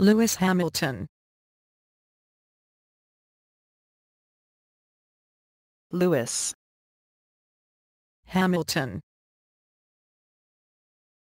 Lewis Hamilton. Lewis. Hamilton.